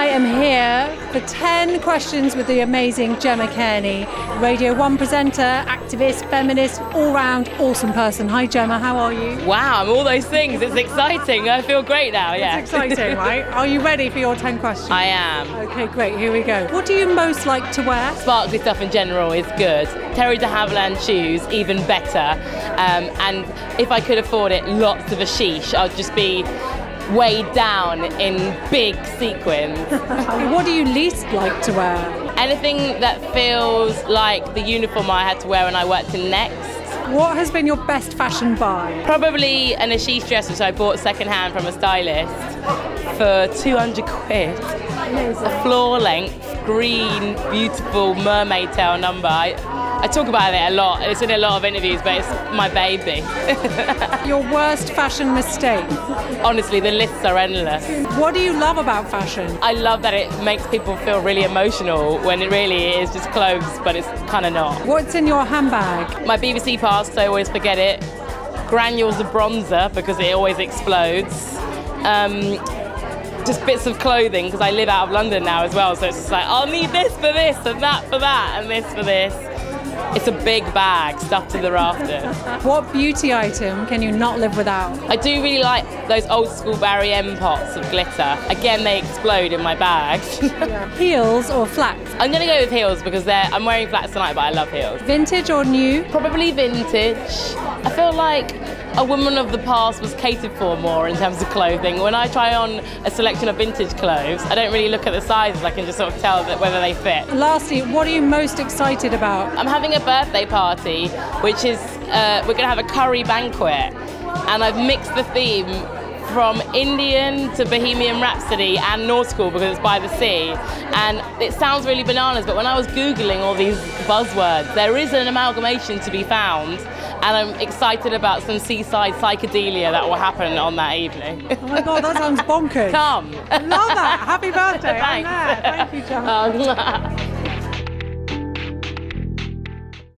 I am here for 10 questions with the amazing Gemma Cairney, Radio 1 presenter, activist, feminist, all round awesome person. Hi, Gemma, how are you? Wow, I'm all those things. It's exciting. I feel great now, yeah. It's exciting, right? Are you ready for your 10 questions? I am. Okay, great, here we go. What do you most like to wear? Sparkly stuff in general is good. Terry de Havilland shoes, even better. Um, and if I could afford it, lots of Ashish. I'd just be weighed down in big sequins. what do you least like to wear? Anything that feels like the uniform I had to wear when I worked in Next. What has been your best fashion buy? Probably an Ashish dress which I bought secondhand from a stylist for 200 quid. Amazing. A floor length, green, beautiful mermaid tail number. I, I talk about it a lot. It's in a lot of interviews, but it's my baby. Your worst fashion mistake? Honestly, the lists are endless. What do you love about fashion? I love that it makes people feel really emotional when it really is just clothes, but it's kind of not. What's in your handbag? My BBC pass, so I always forget it. Granules of bronzer because it always explodes. Um, just bits of clothing because I live out of London now as well, so it's just like I'll need this for this and that for that and this for this. It's a big bag stuffed to the rafters. What beauty item can you not live without? I do really like those old school Barry M pots of glitter. Again, they explode in my bag. Heels or flats? I'm gonna go with heels because they're, I'm wearing flats tonight, but I love heels. Vintage or new? Probably vintage. I feel like a woman of the past was catered for more in terms of clothing. When I try on a selection of vintage clothes, I don't really look at the sizes. I can just sort of tell that whether they fit. Lastly, what are you most excited about? I'm having a birthday party, which is uh, we're going to have a curry banquet, and I've mixed the theme from Indian to Bohemian Rhapsody and nautical because it's by the sea. And it sounds really bananas, but when I was Googling all these buzzwords, there is an amalgamation to be found. And I'm excited about some seaside psychedelia that will happen on that evening. Oh my god, that sounds bonkers. Come. I love that. Happy birthday. Thanks. I'm there. Thank you, John. Um,